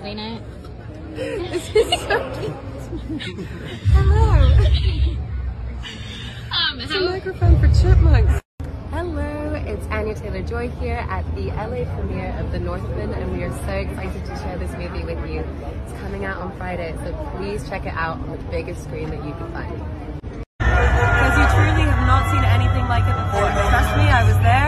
holding it. this is so cute. Hello. Um, it's a microphone for chipmunks. Hello, it's Anya Taylor Joy here at the LA premiere of The Northman, and we are so excited to share this movie with you. It's coming out on Friday, so please check it out on the biggest screen that you can find. Because you truly have not seen anything like it before. Trust me, I was there.